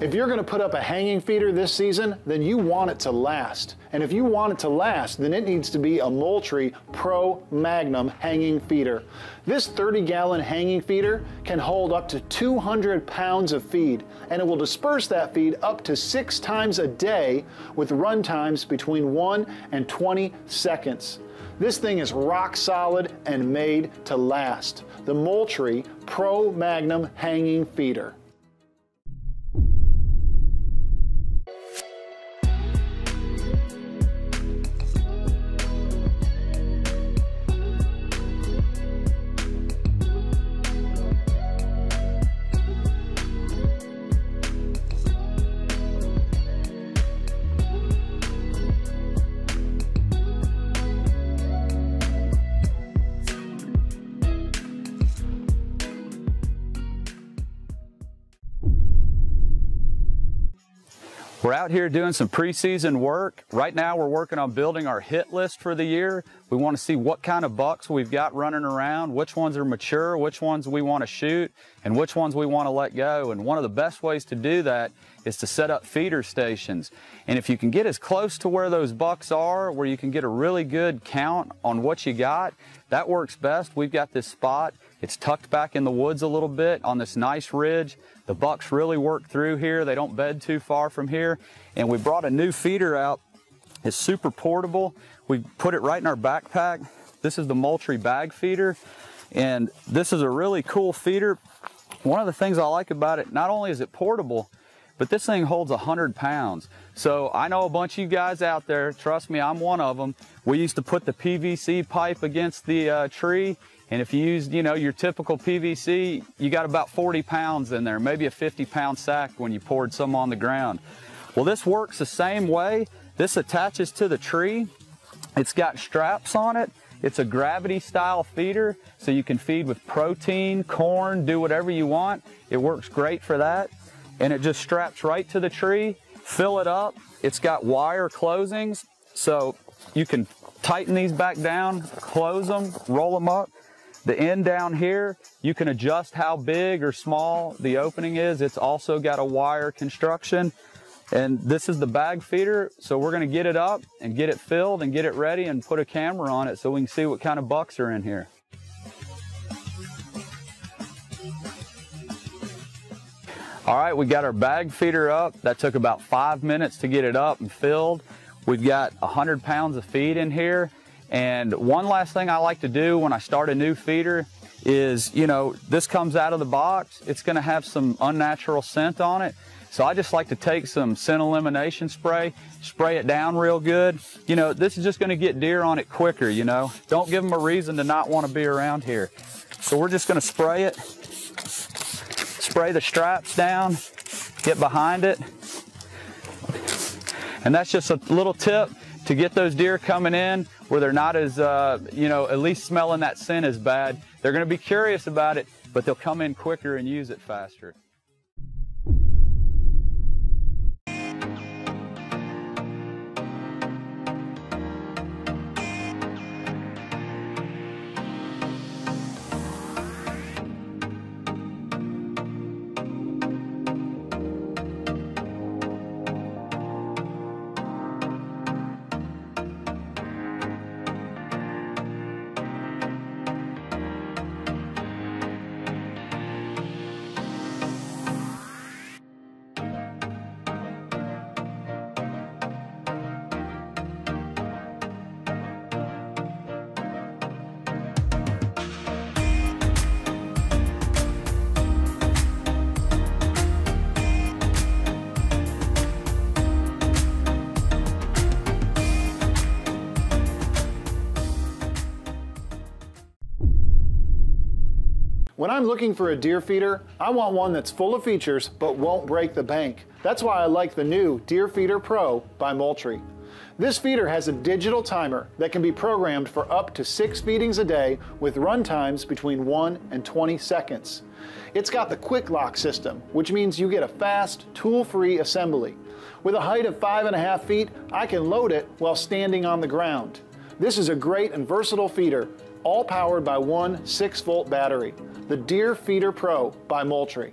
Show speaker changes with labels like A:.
A: If you're going to put up a hanging feeder this season, then you want it to last. And if you want it to last, then it needs to be a Moultrie Pro Magnum hanging feeder. This 30 gallon hanging feeder can hold up to 200 pounds of feed, and it will disperse that feed up to six times a day with run times between 1 and 20 seconds. This thing is rock solid and made to last. The Moultrie Pro Magnum Hanging Feeder.
B: We're out here doing some preseason work. Right now we're working on building our hit list for the year. We want to see what kind of bucks we've got running around, which ones are mature, which ones we want to shoot, and which ones we want to let go. And one of the best ways to do that is to set up feeder stations. And if you can get as close to where those bucks are, where you can get a really good count on what you got, that works best. We've got this spot. It's tucked back in the woods a little bit on this nice ridge. The bucks really work through here. They don't bed too far from here. And we brought a new feeder out. It's super portable. We put it right in our backpack. This is the Moultrie bag feeder. And this is a really cool feeder. One of the things I like about it, not only is it portable, but this thing holds 100 pounds. So I know a bunch of you guys out there, trust me, I'm one of them. We used to put the PVC pipe against the uh, tree and if you used, you know, your typical PVC, you got about 40 pounds in there, maybe a 50 pound sack when you poured some on the ground. Well, this works the same way. This attaches to the tree. It's got straps on it. It's a gravity style feeder, so you can feed with protein, corn, do whatever you want. It works great for that. And it just straps right to the tree, fill it up. It's got wire closings, so you can tighten these back down, close them, roll them up, the end down here, you can adjust how big or small the opening is. It's also got a wire construction. And this is the bag feeder, so we're gonna get it up and get it filled and get it ready and put a camera on it so we can see what kind of bucks are in here. All right, we got our bag feeder up. That took about five minutes to get it up and filled. We've got 100 pounds of feed in here. And one last thing I like to do when I start a new feeder is, you know, this comes out of the box. It's going to have some unnatural scent on it. So I just like to take some scent elimination spray, spray it down real good. You know, this is just going to get deer on it quicker, you know. Don't give them a reason to not want to be around here. So we're just going to spray it, spray the straps down, get behind it. And that's just a little tip to get those deer coming in where they're not as, uh, you know, at least smelling that scent as bad. They're going to be curious about it, but they'll come in quicker and use it faster.
A: When I'm looking for a deer feeder, I want one that's full of features but won't break the bank. That's why I like the new Deer Feeder Pro by Moultrie. This feeder has a digital timer that can be programmed for up to six feedings a day with run times between 1 and 20 seconds. It's got the quick lock system, which means you get a fast, tool-free assembly. With a height of five and a half feet, I can load it while standing on the ground. This is a great and versatile feeder, all powered by one 6 volt battery the Deer Feeder Pro by Moultrie.